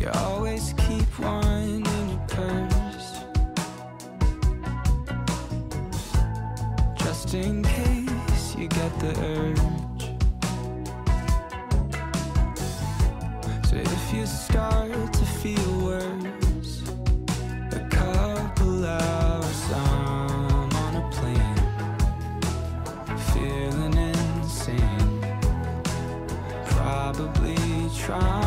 You always keep one in your purse. Just in case you get the urge. So if you start to feel worse, a couple hours I'm on a plane, feeling insane, probably traumatized.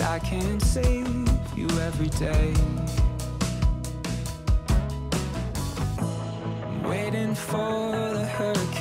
I can't save you every day. Waiting for the hurt